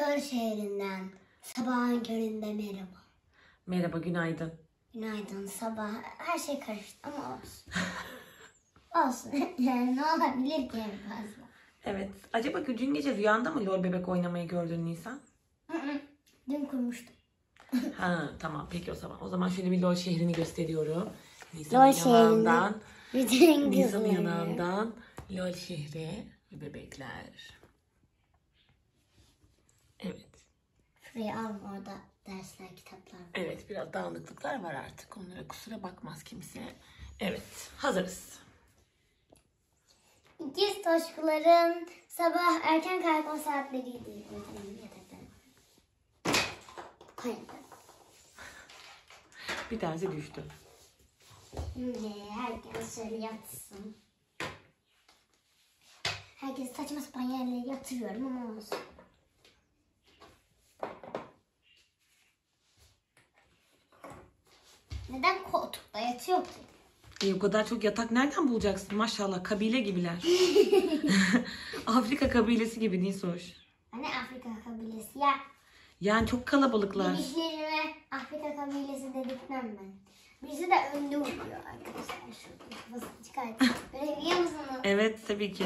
Yol şehrinden sabahın köründe merhaba. Merhaba, günaydın. Günaydın sabah. Her şey karıştı ama olsun. olsun. Yani ne olabilir ki en fazla? Evet. Acaba dün gece rüyanda mı lol bebek oynamayı gördün Nisan? Dün kurmuştum. Ha tamam peki o zaman. O zaman şöyle bir lol şehrini gösteriyorum. Nisan'ın Lol yanağından, Bütün Nisan'ın kızları. yanağından lol şehri ve bebekler. Evet. Şuraya al orada dersler, kitaplar. var. Evet biraz dağınıklıklar var artık. Onlara kusura bakmaz kimse. Evet hazırız. İkiz toşkuların sabah erken kalkma saatleriydi. Yataklarım. Bir tanesi düştü. Herkes şöyle yatsın. Herkes saçma sapan yerlere yatırıyorum ama olsun. Neden koltukta yatıyor ki? E, o kadar çok yatak nereden bulacaksın? Maşallah kabile gibiler. Afrika kabilesi gibi Nisoş. Hani Afrika kabilesi ya. Yani çok kalabalıklar. Bildiklerime Afrika kabilesi dedirtmem ben. Birisi de önde uyuyor arkadaşlar. Şurada çıkartıyor. Görebiliyor musunuz? Evet tabii ki.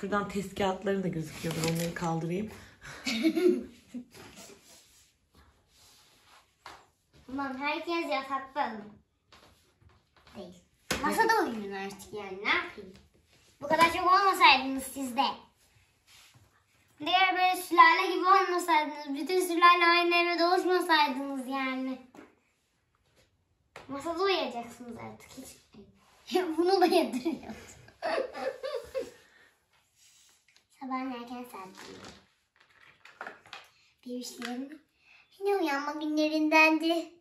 Şuradan test kağıtları da gözüküyordur. Onları kaldırayım. Tamam herkes yatakta mı? Değil. Masada uyuyun artık yani ne yapayım? Bu kadar çok olmasaydınız sizde. Diğer böyle sülale gibi olmasaydınız, bütün sülale aynı eve doluşmasaydınız yani. Masada uyuyacaksınız artık hiç. Bunu da yadırıyoruz. Sabahın erken saatinde. Bir işlerin yine uyanma günlerindendi.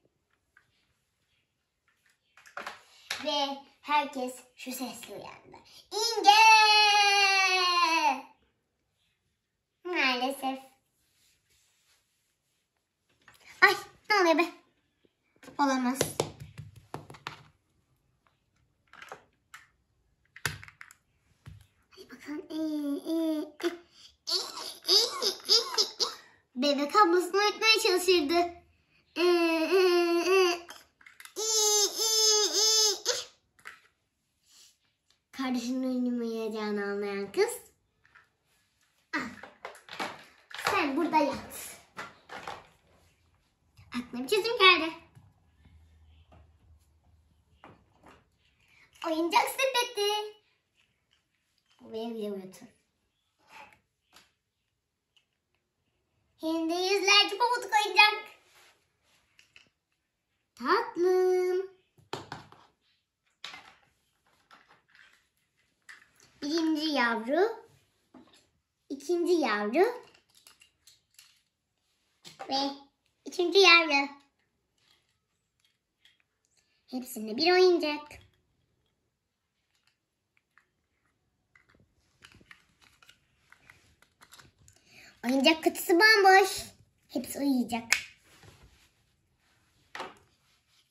Ve herkes şu sesle uyandı. İnge! Maalesef. Ay ne oluyor be? Olamaz. Hadi bakalım. Ee, ee, ee. Bebek ablasını ötmeye çalışırdı. Ee, ee, ee. Ee, ee, ee. Kardeşinin uyumayacağını anlayan kız. Al. Sen burada yat. Aklına bir çözüm geldi. Oyuncak sepeti. Bu beni bile uyutur. Hem yüzlerce pamuk oyuncak. Tatlım. Birinci yavru. ikinci yavru. Ve üçüncü yavru. Hepsinde bir oyuncak. Oyuncak kutusu bomboş. Hepsi uyuyacak.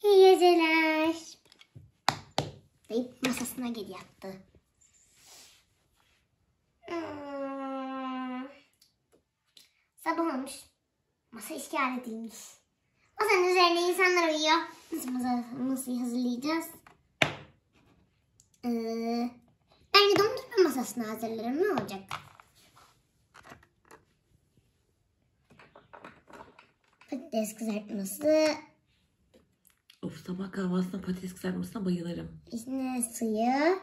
İyi geceler. Deyip masasına geri yattı. Sabah olmuş. Masa işgal edilmiş. Masanın üzerine insanlar uyuyor. Nasıl masa, masayı hazırlayacağız? Ee, bence dondurma masasını hazırlarım. Ne olacak? Patates kızartması, Of sabah kahvaltısına patates kızartmasına bayılırım. içine suyu,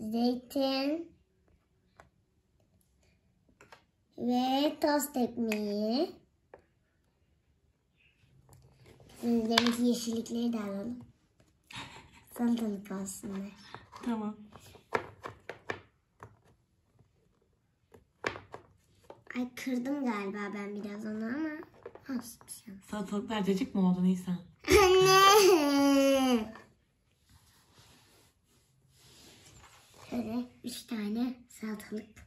zeytin ve tost ekmeği. Üzerindeki yeşillikleri de alalım. Salatalık olsunlar. Tamam. Ay kırdım galiba ben biraz onu ama olsun şey. Salatalıklar cacık mı oldu Nisan? Anne. Şöyle üç tane salatalık.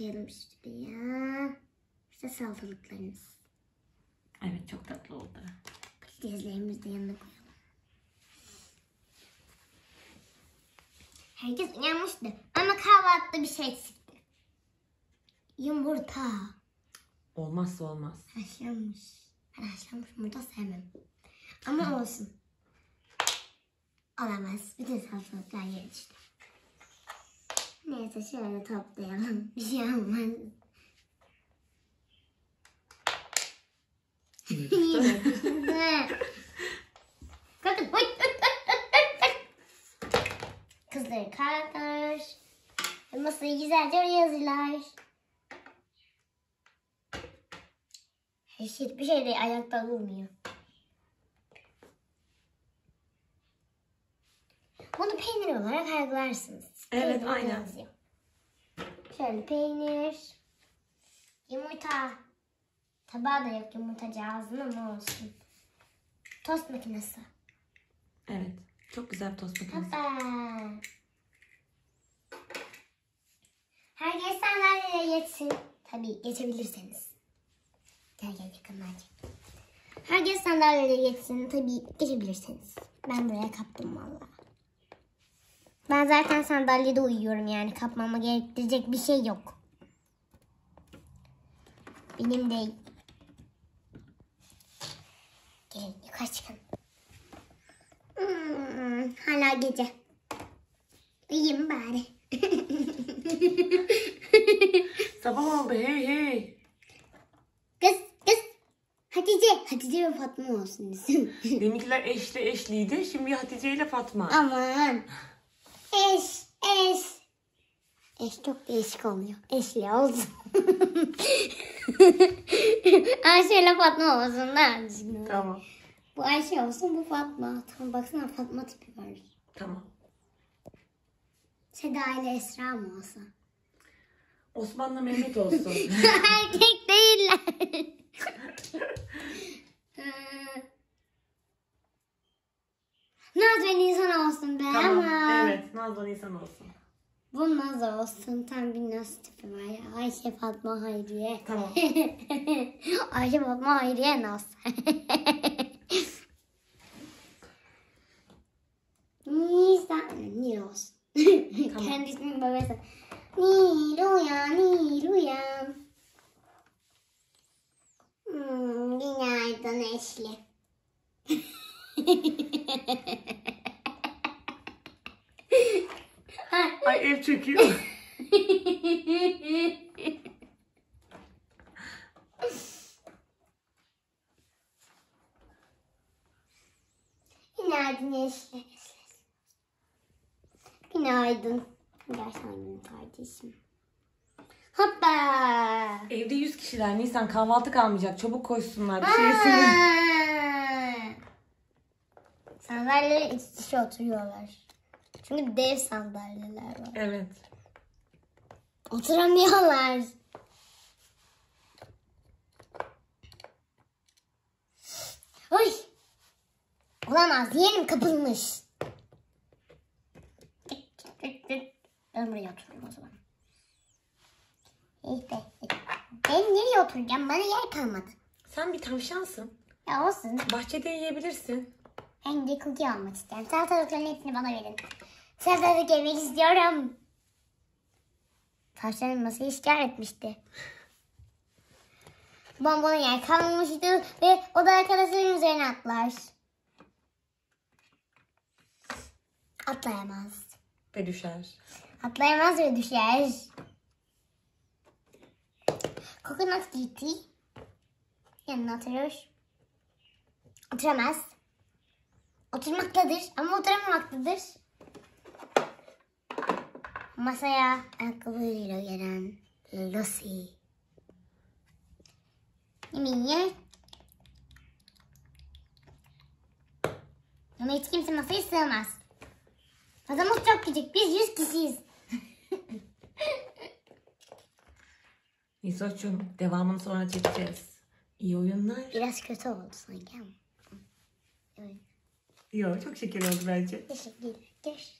Koyalım şuraya. İşte salatalıklarımız. Evet çok tatlı oldu. Patateslerimizi de yanına koyalım. Herkes uyanmıştı. Ama kahvaltıda bir şey eksikti. Yumurta. Olmazsa olmaz. Haşlanmış. Ben haşlanmış yumurta sevmem. Ama olsun. Olamaz. Bütün salatalıklar yere düştü. Neyse şöyle toplayalım. Bir şey olmaz. Kızları kalkar. Masayı güzelce oraya hazırlar. Hiçbir şey de ayakta durmuyor. Bunu peynir olarak algılarsınız. Evet, Peynir aynen. yazıyor. Şöyle peynir, yumurta. Tabağı da yok yumurtacı ağzına ama olsun. Tost makinesi. Evet. Çok güzel bir tost makinesi. Hoppa. Herkes sandalyeye geçsin. Tabii geçebilirseniz. Gel gel yakından çek. Herkes sandalyeye geçsin. Tabii geçebilirseniz. Ben buraya kaptım valla. Ben zaten sandalyede uyuyorum yani kapmama gerektirecek bir şey yok. Benim de. Gelin yukarı çıkın. Hmm, hala gece. Uyuyayım bari. Sabah oldu hey hey. kız kız. Hatice. Hatice ve Fatma olsun. Deminkiler eşli eşliydi. Şimdi Hatice ile Fatma. Aman. Eş eş. Eş çok değişik oluyor. Eşli olsun. Ayşe ile Fatma olsun da. Tamam. Bu Ayşe olsun bu Fatma. Tamam baksana Fatma tipi var. Tamam. Seda ile Esra mı olsa? Osman'la Mehmet olsun. Erkek değiller. Naz ve Nisan olsun be tamam. ama. Evet. Nazlı Nisan olsun. Bu Naz olsun. Tam bir Naz tipi var ya. Ayşe Fatma Hayriye. Tamam. Ayşe Fatma Hayriye Naz. Nisan. Nil olsun. Tamam. Kendi ismin babası. Nil uyan, Nil uyan. Hmm, günaydın Eşli. ev çöküyor. Günaydın Eşli. Günaydın. Benim kardeşim. Hoppa. Evde 100 kişiler. Nisan kahvaltı kalmayacak. Çabuk koşsunlar. Bir şey yesinler. Aa! Sandalyeler iç içe oturuyorlar. Çünkü dev sandalyeler var. Evet. Oturamıyorlar. Oy. Olamaz. Yerim kapılmış. Ben buraya oturayım o zaman. İşte. Ben nereye oturacağım? Bana yer kalmadı. Sen bir tavşansın. Ya olsun. Bahçede yiyebilirsin. Ben de cookie almak isterim. Salatalıkların hepsini bana verin. Salatalık yemek istiyorum. Tavşanın masayı şikayet etmişti. Bonbona yer kalmamıştı ve o da arkadaşların üzerine atlar. Atlayamaz. Ve düşer. Atlayamaz ve düşer. Coconut gitti. Yanına oturur. Oturamaz. Oturmaktadır ama oturamamaktadır. Masaya ayakkabıyla gelen Lucy. Yemeği. Ama hiç kimse masaya sığmaz. Masamız çok küçük. Biz 100 kişiyiz. Niso'cum devamını sonra çekeceğiz. İyi oyunlar. Biraz kötü oldu sanki ama. Evet. Yok çok şeker oldu bence. Teşekkürler. Görüşürüz.